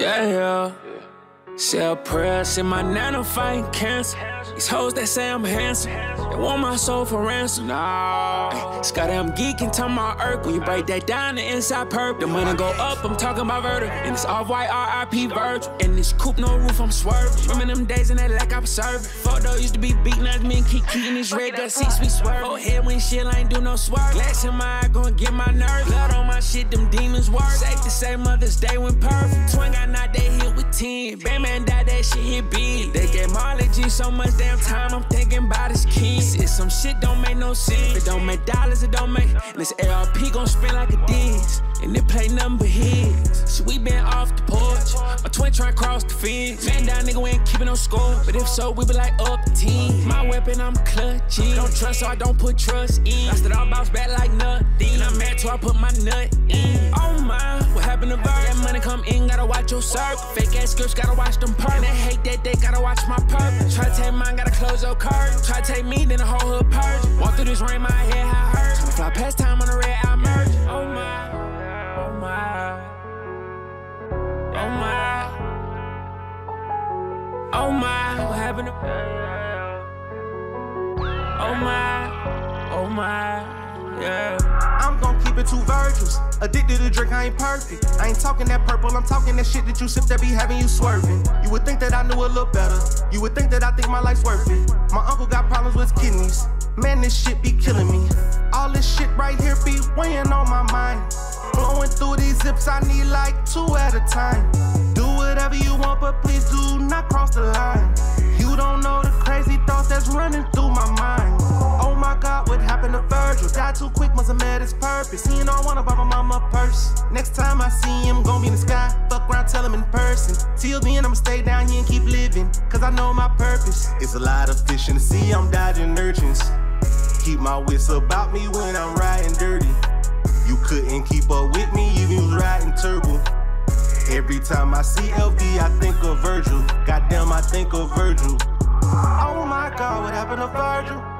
Yeah, yeah. Say a in my nano fighting cancer. These hoes that say I'm handsome, they want my soul for ransom. Nah, Scotty, I'm geeking, talking about Urk. When you break that down, the inside perp. The money go up, I'm talking about vertical. And it's all white RIP Virgil. And this coupe, no roof, I'm swerving. Remember them days in that like I'm serving. Photo used to be beating at me and keep keeping this red, got seats, we swerve. Oh, head shit. I ain't do no swerve. Glass in my eye, gonna get my nerve. Blood on my shit, them demons work. Safe to say Mother's Day went perfect. Twin got knocked, they hit with 10. Bam, man died, that shit hit big. They gave Marley G so much damn time, I'm thinking about his kids. If some shit don't make no sense, it don't make dollars, it don't make. And this ARP gon' spin like a diz. And it play nothing but hits. So we been off the porch. My twin tryna cross the fence. Man down, nigga, we ain't keeping no score. But if so, we be like up the team. My weapon, I'm clutching. Don't trust, so I don't put trust in. Lost it all, bounce back like nothing. And I'm mad, so I put my nut in. In, gotta watch your circle. Fake ass scripts, gotta watch them perk. And they hate that they gotta watch my purpose. Try to take mine, gotta close your curtain. Try to take me, then the whole hood purge. Walk through this rain, my head high hurt. Tryna fly past time on the red, I merge. Oh my, oh my, oh my, oh my, what happened to Oh my, oh my, yeah. I'm gon' it two Virgils. Addicted to drink, I ain't perfect. I ain't talking that purple, I'm talking that shit that you sip that be having you swerving. You would think that I knew a little better. You would think that I think my life's worth it. My uncle got problems with kidneys. Man, this shit be killing me. All this shit right here be weighing on my mind. Blowing through these zips, I need like two at a time. Do whatever you want, but please do not cross the line. You don't know the crazy thoughts that's running through have met his purpose. He don't wanna buy my mama purse. Next time I see him, gon' be in the sky. Fuck around, tell him in person. Till then, I'ma stay down here and keep living. Cause I know my purpose. It's a lot of fish in the sea, I'm dodging urchins. Keep my wits about me when I'm riding dirty. You couldn't keep up with me, even you was riding turbo. Every time I see LV, I think of Virgil. Goddamn, I think of Virgil. Oh my god, what happened to Virgil?